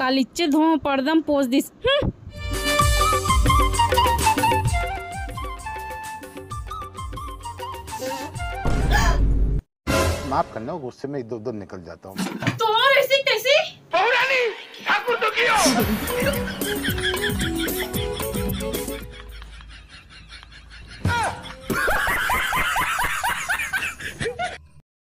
కాలిచ్చే ధూమ పడదాం పోస్ దిస్ माफ़ करना गुस्से में इधर उधर निकल जाता हूँ। তোমার এসে कैसे?